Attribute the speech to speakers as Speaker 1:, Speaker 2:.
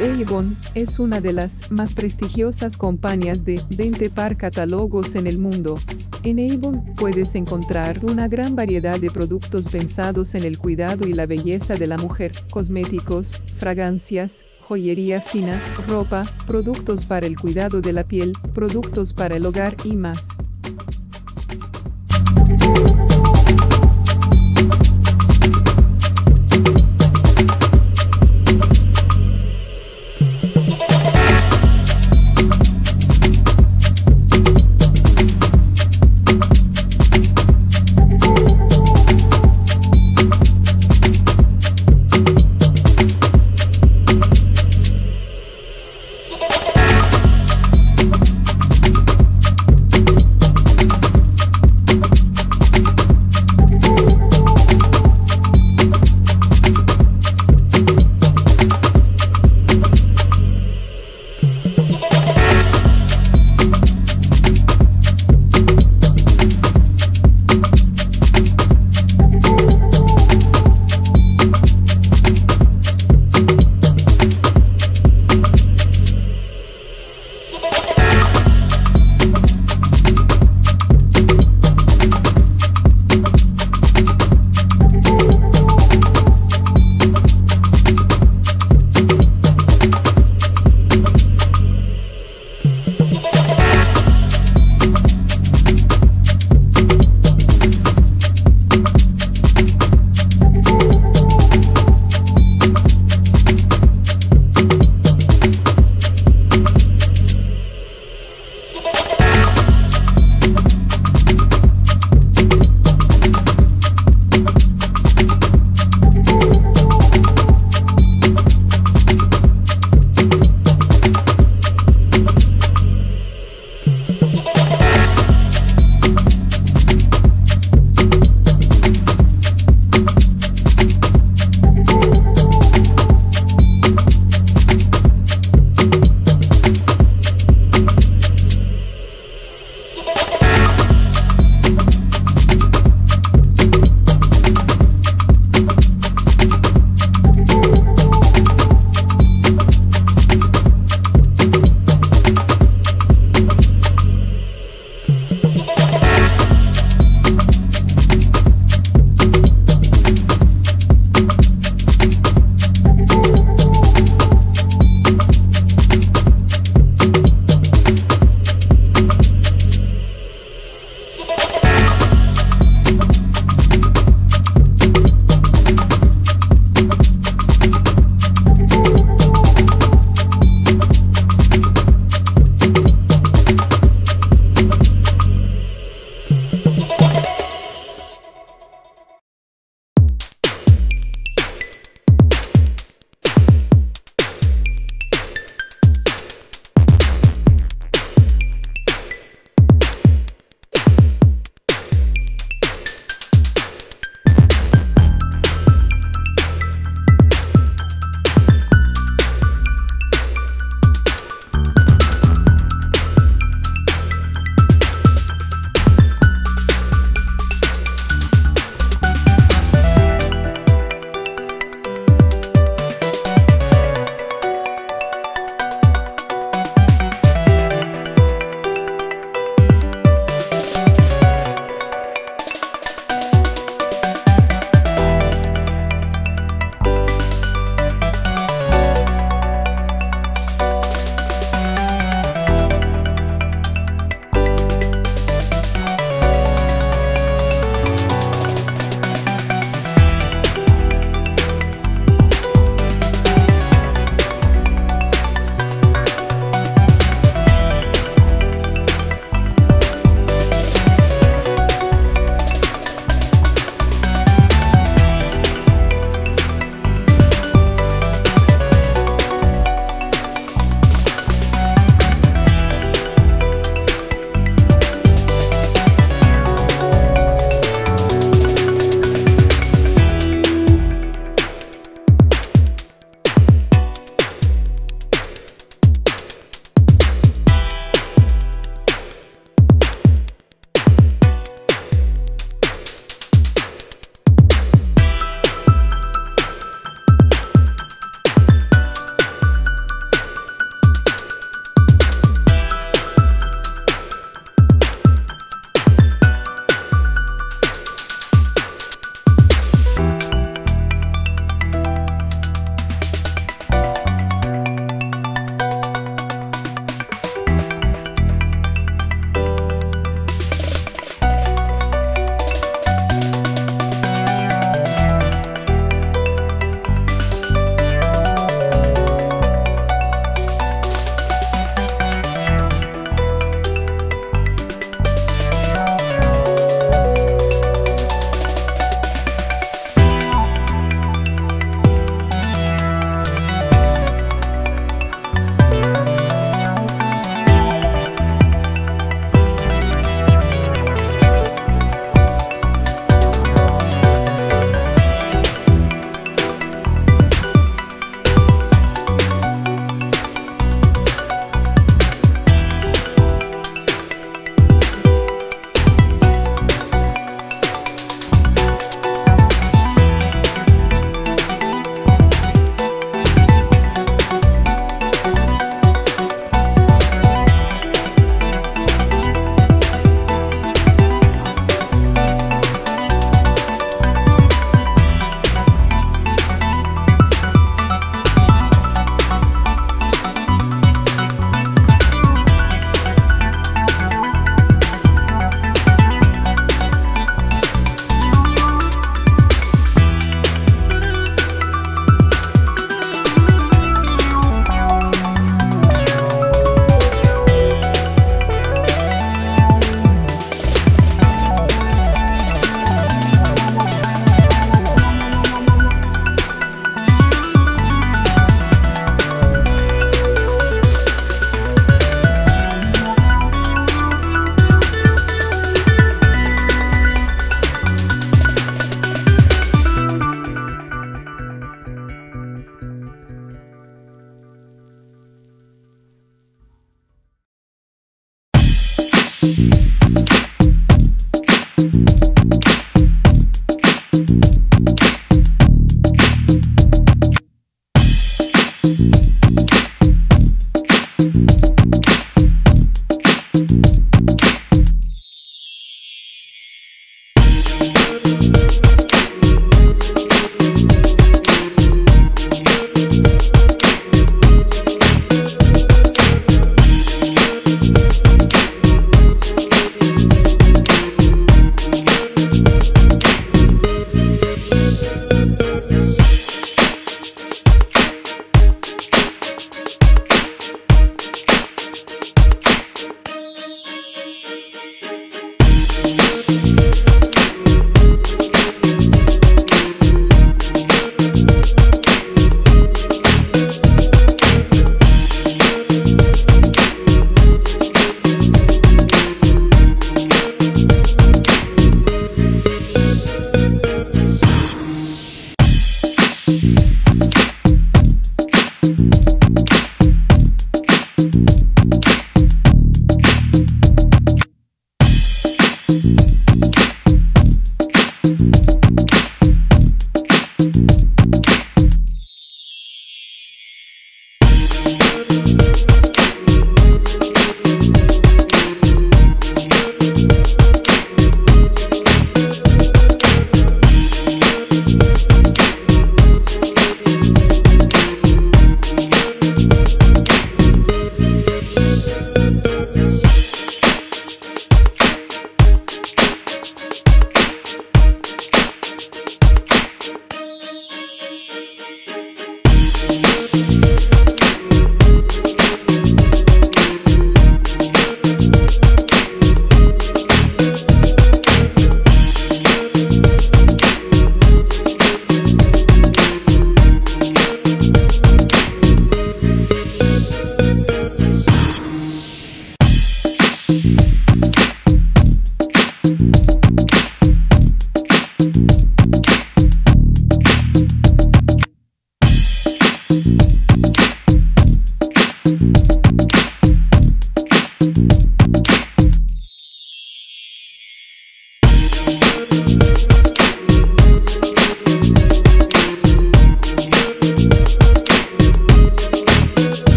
Speaker 1: Avon es una de las más prestigiosas compañías de 20 par catálogos en el mundo. En Avon puedes encontrar una gran variedad de productos pensados en el cuidado y la belleza de la mujer, cosméticos, fragancias, joyería fina, ropa, productos para el cuidado de la piel, productos para el hogar y más.